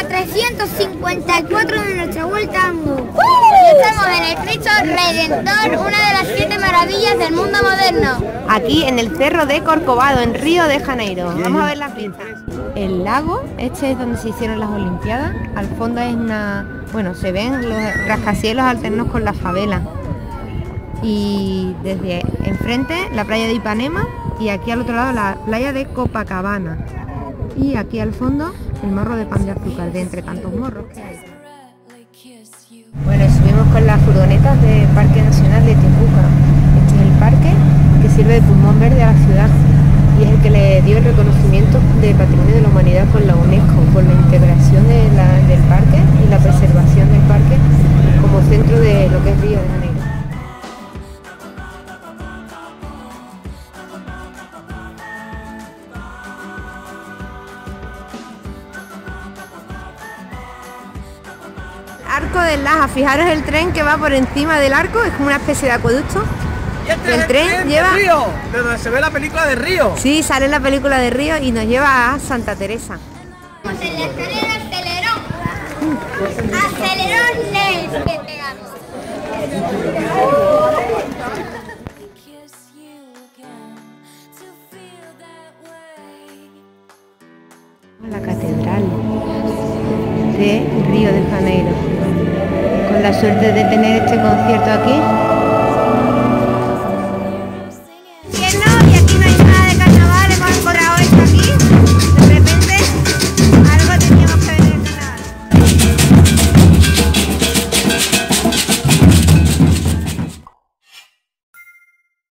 día 354 de nuestra vuelta mundo. Estamos en el Cristo Redentor, una de las siete maravillas del mundo moderno. Aquí en el Cerro de Corcovado, en Río de Janeiro. Vamos a ver la fiesta. El lago, este es donde se hicieron las Olimpiadas. Al fondo es una... Bueno, se ven los rascacielos alternos con la favela. Y desde enfrente la playa de Ipanema y aquí al otro lado la playa de Copacabana. Y aquí al fondo el morro de pan de azúcar, de entre tantos morros. Bueno, subimos con las furgonetas del Parque Nacional de Tijuca. Este es el parque que sirve de pulmón verde a la ciudad y es el que le dio el reconocimiento de Patrimonio de la Humanidad con la UNESCO, Arco del Laja, fijaros el tren que va por encima del arco, es como una especie de acueducto. Este El es tren lleva- Río, de donde se ve la película de Río. Sí, sale la película de Río y nos lleva a Santa Teresa. En la escalera. La catedral de Río de Janeiro. La suerte de tener este concierto aquí,